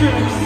tricks.